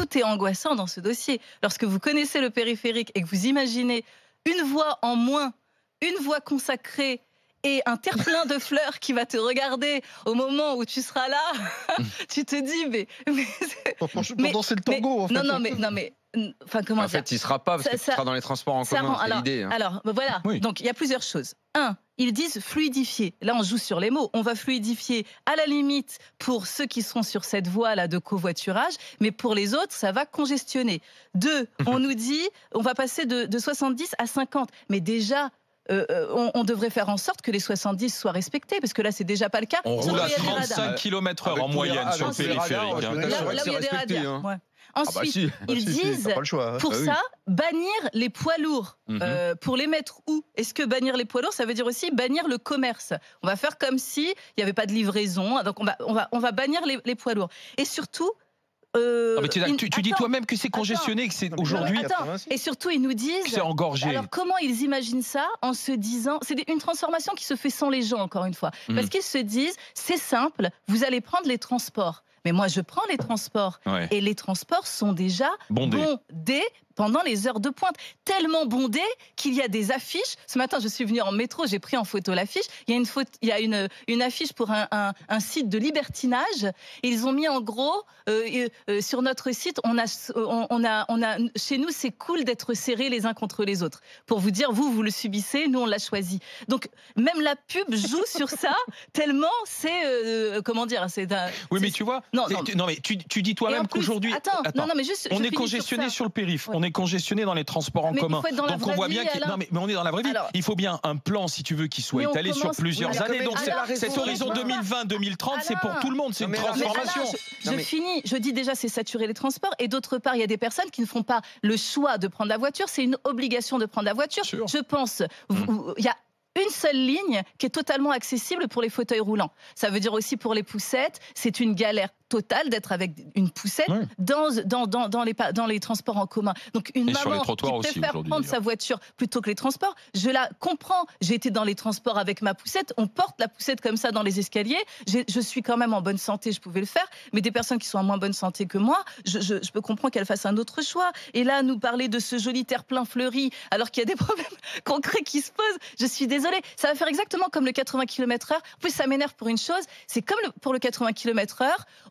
tout est angoissant dans ce dossier. Lorsque vous connaissez le périphérique et que vous imaginez une voie en moins, une voie consacrée et un terre-plein de fleurs qui va te regarder au moment où tu seras là, tu te dis, mais. mais pour danser le tango, en fait. Non, non, mais. Non, mais Enfin, comment en fait, il sera pas parce Ça- que tu ça- seras dans les transports en commun. C'est l'idée. hein. alors, ben voilà. Oui. Donc, il y a plusieurs choses. Un, ils disent fluidifier. Là, on joue sur les mots. On va fluidifier à la limite pour ceux qui seront sur cette voie-là de covoiturage, mais pour les autres, ça va congestionner. Deux, on nous dit, on va passer de, de 70 à 50. Mais déjà, euh, euh, on, on devrait faire en sorte que les 70 soient respectés, parce que là, c'est déjà pas le cas. On roule le à moyen des radars. 35 km/h en moyenne radars, sur le radars, périphérique. hein. me Là, sûr là que où il y a des radars. Ah bah Ensuite, si, ils si, disent choix. hein. pour oui. ça, bannir les poids lourds. Mhm. Euh, pour les mettre où? Est-ce que bannir les poids lourds, ça veut dire aussi bannir le commerce? On va faire comme si il n'y avait pas de livraison. Donc on va, on va, on va bannir les, les poids lourds. Et surtout. Euh, Ah, mais tu, ils- tu- tu dis toi-même que c'est congestionné, que c'est aujourd'hui attends, 86. Et surtout, ils nous que disent. c'est engorgé. Alors comment ils imaginent ça en se disant c'est une transformation qui se fait sans les gens encore une fois parce Mhm. qu'ils se disent c'est simple vous allez prendre les transports mais moi je prends les transports Ouais. et les transports sont déjà Bondé. bondés pendant les heures de pointe. Tellement bondés qu'il y a des affiches. Ce matin, je suis venue en métro, j'ai pris en photo l'affiche. Il y a une, faute, il y a une, une affiche pour un, un- un site de libertinage. Ils ont mis en gros, euh, euh, euh, sur notre site, on a, on, on a, on a, chez nous, c'est cool d'être serrés les uns contre les autres. Pour vous dire, vous, vous le subissez, nous, on l'a choisi. Donc, même la pub joue sur ça, tellement c'est, euh, comment dire, c'est un. Oui, mais tu vois, Non, non. mais tu, tu dis toi-même qu'aujourd'hui. On est sur congestionné sur, le périph, Ouais. on est congestionné dans les transports en Mais commun. Donc on voit vie, bien qu'il Alain. non mais, mais on est dans la vraie vie. Alors- il faut bien un plan si tu veux qui soit Mais étalé sur plusieurs Oui, années. Donc cet horizon Alain. 2020-2030, c'est pour tout le monde, c'est une transformation. Je, finis. Je dis déjà, c'est saturer les transports. Et d'autre part, il y a des personnes qui ne font pas le choix de prendre la voiture. C'est une obligation de prendre la voiture. Je pense, Mm. vous- il y a une seule ligne qui est totalement accessible pour les fauteuils roulants. Ça veut dire aussi pour les poussettes, c'est une galère totale d'être avec une poussette dans, dans, dans, dans les, dans les transports en commun. Donc une Et maman qui préfère prendre d'ailleurs. sa voiture plutôt que les transports, je la comprends. J'ai été dans les transports avec ma poussette, on porte la poussette comme ça dans les escaliers. J'ai- Je suis quand même en bonne santé, je pouvais le faire. Mais des personnes qui sont en moins bonne santé que moi, je, je- je peux comprendre qu'elles fassent un autre choix. Et là, nous parler de ce joli terre-plein fleuri, alors qu'il y a des problèmes concrets qui se posent, je suis désolée. Ça va faire exactement comme le 80 km/h. En plus, ça m'énerve pour une chose, c'est comme le- pour le 80 km/h,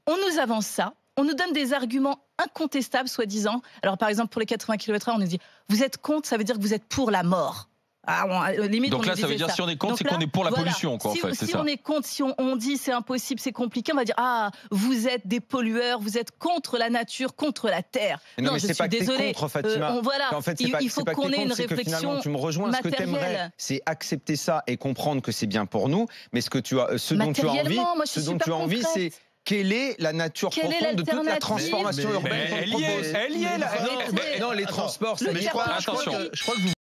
on nous avance ça. On nous donne des arguments incontestables, soi-disant. Alors, par exemple, pour les 80 km/h, on nous dit Vous êtes contre, ça veut dire que vous êtes pour la mort. Ah, on- euh, limite, Donc on là, ça veut dire si on est contre, c'est qu'on est pour la voilà. pollution, quoi, en si, fait, c'est si ça. on est contre, si on, on dit c'est impossible, c'est compliqué, on va dire ah vous êtes des pollueurs, vous êtes contre la nature, contre la terre. Mais non, mais je c'est suis pas désolée. contre, Fatima. Euh, on, voilà, En fait, il, pas, il faut qu'on t'es ait une réflexion. tu me rejoins. Ce que t'aimerais, matérielle. c'est accepter ça et comprendre que c'est bien pour nous. Mais ce que tu as, ce dont tu as envie, moi, ce dont tu as envie, c'est. Quelle est la nature Quelle profonde de toute la transformation Mais- urbaine Mais qu'on elle y est, elle y est, là. Mais- Mais- Non, les transports, Mais je crois que vous